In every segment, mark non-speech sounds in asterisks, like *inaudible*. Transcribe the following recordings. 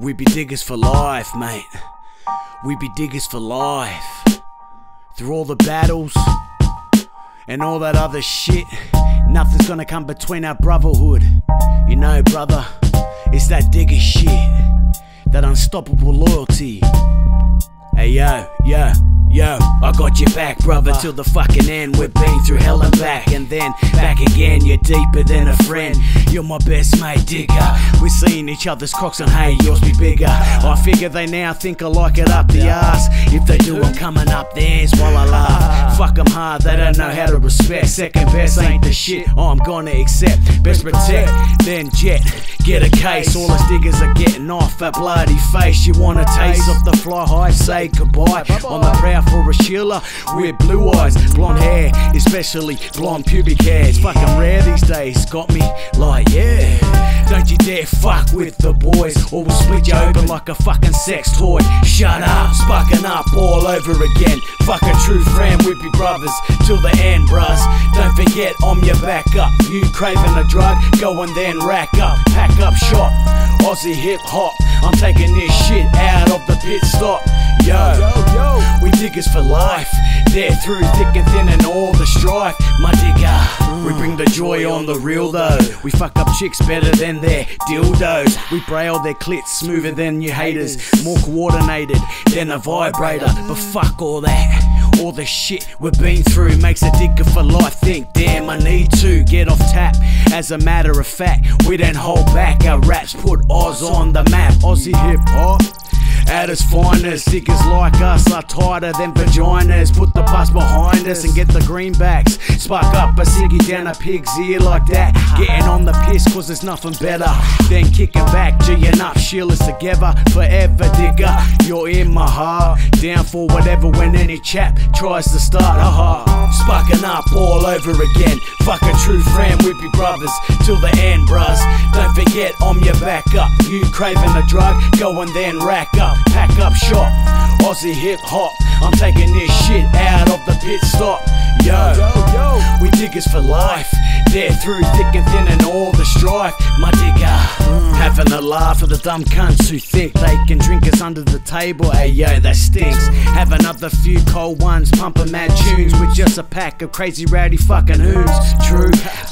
We be diggers for life, mate. We be diggers for life. Through all the battles and all that other shit, nothing's gonna come between our brotherhood. You know, brother, it's that digger shit, that unstoppable loyalty. Hey, yo, yo. Yo, I got your back, brother, uh. till the fucking end. We've been through hell and back, and then back again. You're deeper than a friend. You're my best mate, digger. We're seeing each other's cocks, and hey, yours be bigger. I figure they now think I like it up the ass. If they do, I'm coming up theirs while I laugh. Fuck them hard, they don't know how to respect. Second best ain't the shit I'm gonna accept. Best protect, then jet. Get a case, all us diggers are getting off a bloody face. You want a taste of the fly high, say goodbye. On the proud for a Sheila with blue eyes, blonde hair, especially blonde pubic hair. It's fucking rare these days. Got me like, yeah. Don't you dare fuck with the boys, or we'll split you open like a fucking sex toy. Shut up, sparking up all over again. Fuck a true friend, we be brothers till the end, bruz. Don't forget, I'm your backup. You craving a drug, go and then rack up, pack up shop. Aussie hip hop, I'm taking this shit out of the pit stop. Yo, we diggers for life. There through thick and thin and all the strife. My digger, we bring the joy on the real though. We fuck up chicks better than their dildos. We braille their clits smoother than you haters. More coordinated than a vibrator. But fuck all that. All the shit we've been through makes a digger for life think, damn, I need to get off tap. As a matter of fact, we don't hold back. Our raps put Oz on the map. Aussie hip hop. At its finest, diggers like us are tighter than vaginas. Put the bus behind us and get the greenbacks. Spark up a ciggy down a pig's ear like that. Getting on the piss, cause there's nothing better than kicking back. G'ing up, Sheila's together forever, digger. You're in my heart. Down for whatever when any chap tries to start. Haha. Sparking up all over again. Fuck a true friend, we be brothers till the end, bruz. Don't your back up. You craving a drug, go and then rack up, pack up shop. Aussie hip hop, I'm taking this shit out of the pit stop. Yo, yo, we diggers for life. There through thick and thin and all the strife. My digger, having a laugh at the dumb cunts who think they can drink us under the table. Hey yo, that stinks. Have another few cold ones, pumping mad tunes with just a pack of crazy rowdy fucking hoons.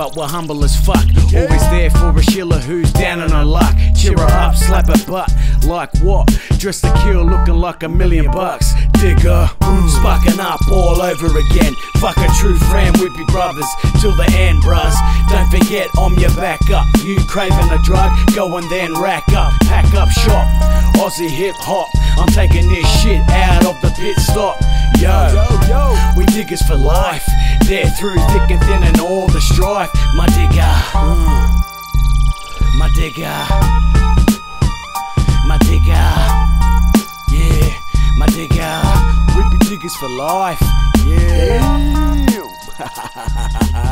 But we're humble as fuck. Always there for a Sheila who's down on her luck. Cheer her up, slap her butt. Like what? Dressed to kill, looking like a million bucks. Digger, sparking up all over again. Fuck a true friend, we be brothers till the end, bruz. Don't forget, I'm your backup. You craving a drug, go and then rack up, pack up shop. Aussie hip hop, I'm taking this shit out of the pit stop. Yo, we diggers for life. There through thick and thin and all the strife. My digger, mm. my digger, my digger. Yeah, my digger. We be diggers for life. Yeah. *laughs*